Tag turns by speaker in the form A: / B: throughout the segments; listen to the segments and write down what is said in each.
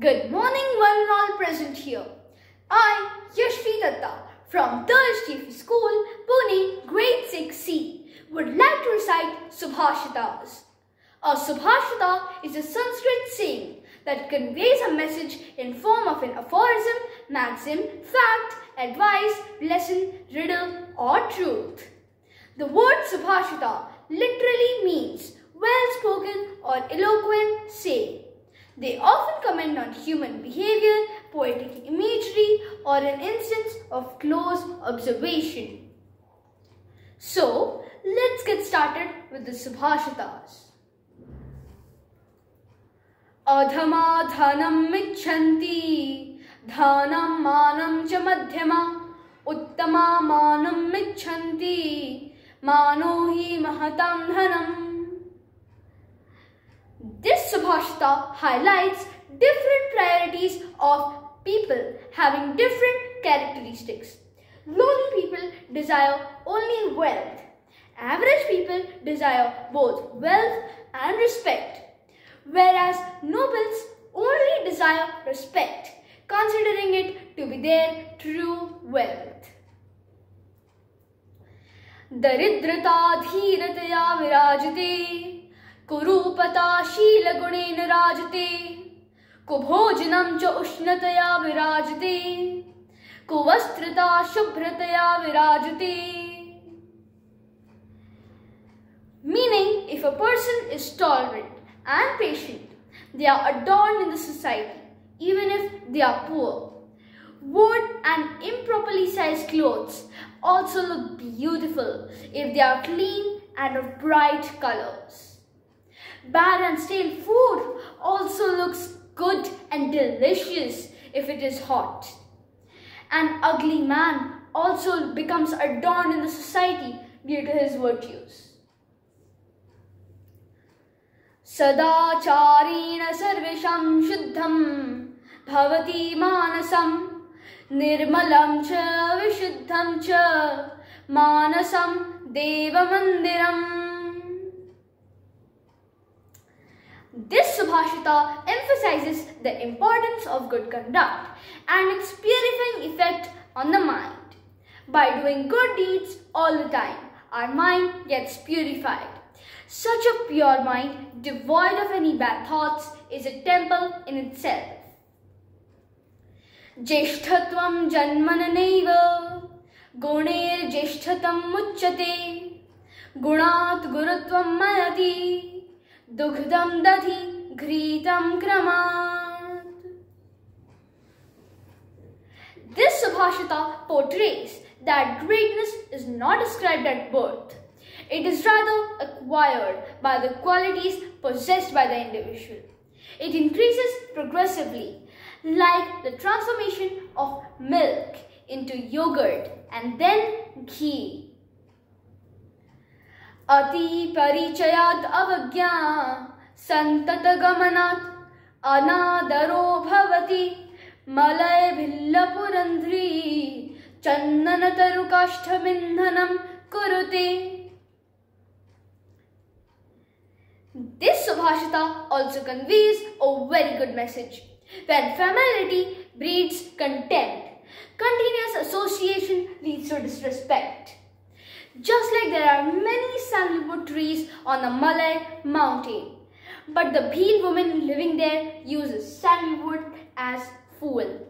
A: Good morning, one and all present here. I, Yashvi Dutta, from Third School, Pune, Grade 6C, would like to recite Subhashitas. A Subhashita is a Sanskrit saying that conveys a message in form of an aphorism, maxim, fact, advice, lesson, riddle, or truth. The word Subhashita literally means well-spoken or eloquent say. They often comment on human behavior, poetic imagery, or an instance of close observation. So, let's get started with the Subhashitas. अधमाधनम् इच्छन्ति धानं मानं च मध्यमा उत्तमामानम् इच्छन्ति मानो हि महतां धनम् This Subhashita highlights different priorities of people having different characteristics. Lowly people desire only wealth. Average people desire both wealth and respect. Whereas nobles only desire respect, considering it to be their true wealth. दरिद्रता धीरतया विराजते कुरूपताशील गुणेन राजते कुभोजनम च उष्णतया विराजते, कुवस्त्रता शुभ्रतया विराजते। Meaning if a person is tolerant and patient they are adorn in the society even if they are poor would and improperly size clothes also look beautiful if they are clean and bright colours Bad and stale food also looks good and delicious if it is hot. An ugly man also becomes adorned in the society due to his virtues. सदाचारेण सर्वेषां शुद्धं भवति मानसं निर्मलं च विशुद्धं च मानसं देवमन्दिरम् This Subhashita emphasizes the importance of good conduct and its purifying effect on the mind. By doing good deeds all the time, our mind gets purified. Such a pure mind, devoid of any bad thoughts, is a temple in itself. ज्येष्ठत्वं जन्मननैव गुणैर्ज्येष्ठतम् मुच्यते गुणात् गुरुत्वं मनति घृतं kramat. This Subhashita portrays that greatness is not described at birth. It is rather acquired by the qualities possessed by the individual. It increases progressively, like the transformation of milk into yogurt and then ghee. अति परिचयात अवज्ञा। संतत गमनात् अनादरो भवति। Malay Bhil पुरंध्री चंदन तरु काष्ठमिन्धनम कुरुते। This subhashita also conveys a very good message when familiarity breeds contempt continuous association leads to disrespect Just like there are many sandalwood trees on the Malay mountain. But the Bhil woman living there uses sandalwood as fuel.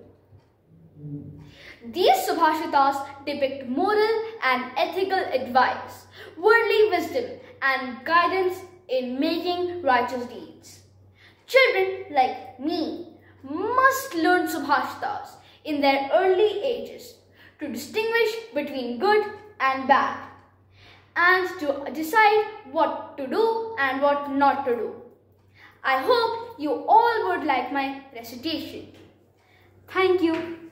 A: These Subhashitas depict moral and ethical advice, worldly wisdom and guidance in making righteous deeds. Children like me must learn Subhashitas in their early ages to distinguish between good and bad and to decide what to do and what not to do. I hope you all would like my recitation. Thank you.